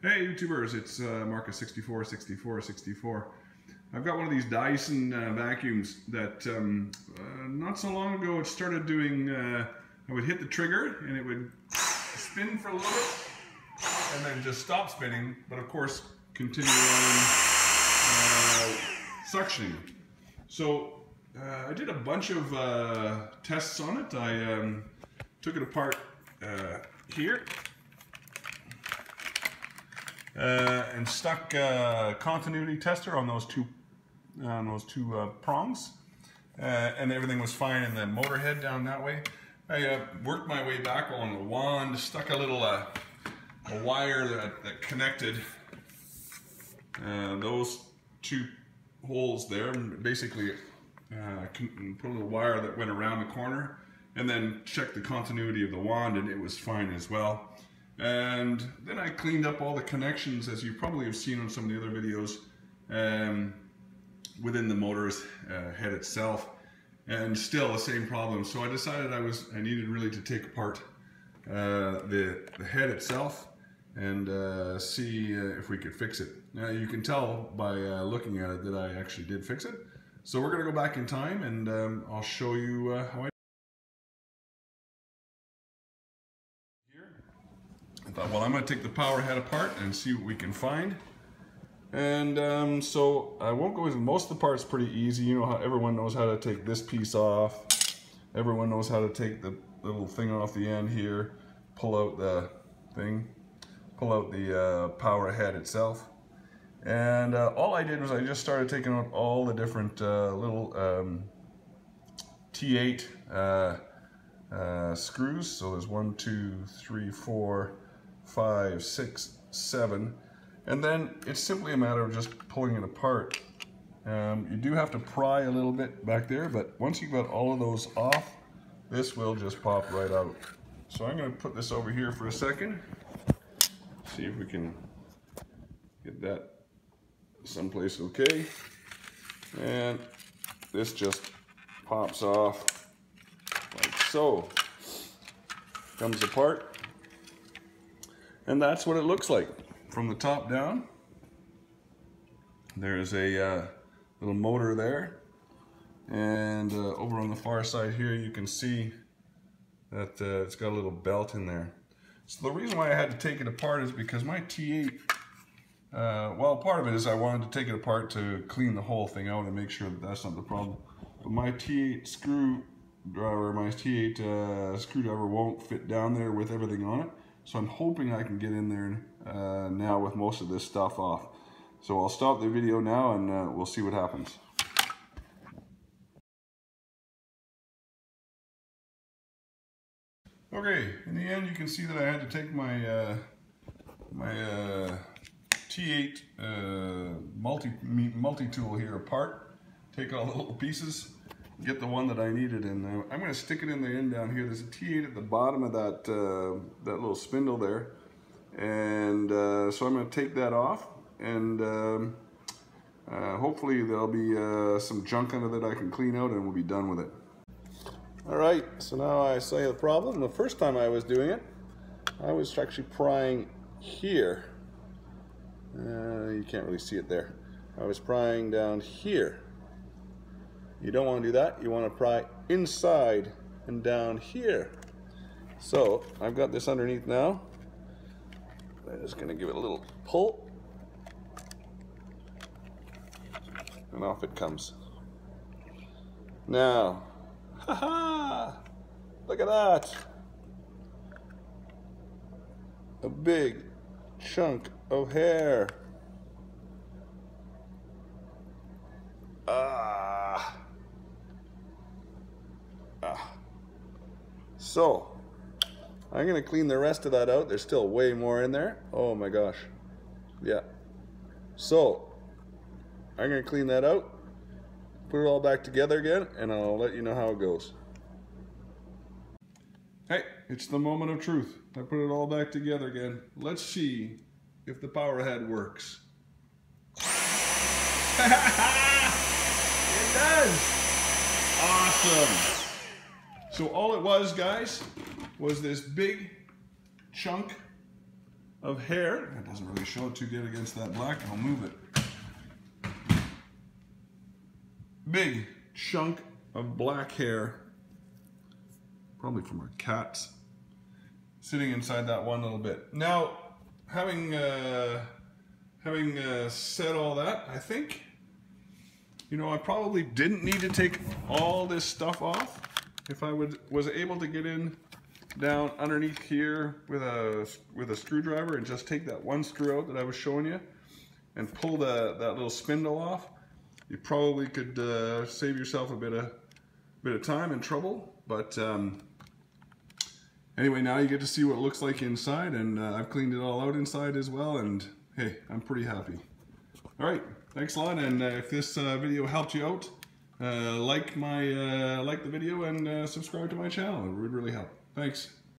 Hey YouTubers, it's uh, Marcus646464. I've got one of these Dyson uh, vacuums that um, uh, not so long ago it started doing, uh, I would hit the trigger and it would spin for a little bit and then just stop spinning, but of course continue on uh, suctioning. So uh, I did a bunch of uh, tests on it. I um, took it apart here and stuck a continuity tester on those two on those two uh, prongs uh, and everything was fine in the motor head down that way. I uh, worked my way back on the wand, stuck a little uh, a wire that, that connected uh, those two holes there basically put a little wire that went around the corner and then checked the continuity of the wand and it was fine as well. And then I cleaned up all the connections as you probably have seen on some of the other videos um, within the motor's uh, head itself and still the same problem. So I decided I was I needed really to take apart uh, the, the head itself and uh, see uh, if we could fix it. Now you can tell by uh, looking at it that I actually did fix it. So we're going to go back in time and um, I'll show you uh, how I thought, well, I'm going to take the power head apart and see what we can find. And um, so I won't go into most of the parts pretty easy. You know how everyone knows how to take this piece off. Everyone knows how to take the little thing off the end here, pull out the thing, pull out the uh, power head itself. And uh, all I did was I just started taking out all the different uh, little um, T8 uh, uh, screws. So there's one, two, three, four, five, six, seven, and then it's simply a matter of just pulling it apart. Um, you do have to pry a little bit back there, but once you've got all of those off, this will just pop right out. So I'm going to put this over here for a second, see if we can get that someplace okay. And this just pops off like so. Comes apart. And that's what it looks like from the top down. There's a uh, little motor there. And uh, over on the far side here, you can see that uh, it's got a little belt in there. So the reason why I had to take it apart is because my T8, uh, well, part of it is I wanted to take it apart to clean the whole thing out and make sure that that's not the problem. But my T8 screwdriver, my T8 uh, screwdriver won't fit down there with everything on it. So I'm hoping I can get in there uh, now with most of this stuff off. So I'll stop the video now and uh, we'll see what happens. Okay, in the end you can see that I had to take my uh, my uh, T8 uh, multi multi tool here apart, take all the little pieces, get the one that I needed in there. I'm going to stick it in the end down here. There's a T8 at the bottom of that, uh, that little spindle there. And uh, so I'm going to take that off and um, uh, hopefully there'll be uh, some junk under that I can clean out and we'll be done with it. All right, so now I saw the problem. The first time I was doing it, I was actually prying here. Uh, you can't really see it there. I was prying down here you don't want to do that. You want to pry inside and down here. So I've got this underneath now. I'm just going to give it a little pull. And off it comes. Now, haha, look at that. A big chunk of hair. So, I'm to clean the rest of that out. There's still way more in there. Oh my gosh. Yeah. So, I'm to clean that out, put it all back together again, and I'll let you know how it goes. Hey, it's the moment of truth. I put it all back together again. Let's see if the power head works. it does! Awesome! So all it was, guys, was this big chunk of hair. It doesn't really show too good against that black. I'll move it. Big chunk of black hair, probably from our cats, sitting inside that one little bit. Now, having uh, having uh, said all that, I think, you know, I probably didn't need to take all this stuff off if I would was able to get in down underneath here with a with a screwdriver and just take that one screw out that I was showing you and pull the, that little spindle off, you probably could uh, save yourself a bit of bit of time and trouble. But um, anyway, now you get to see what it looks like inside, and uh, I've cleaned it all out inside as well. And hey, I'm pretty happy. All right, thanks a lot. And uh, if this uh, video helped you out, like my uh, like the video and uh, subscribe to my channel. It would really help. Thanks.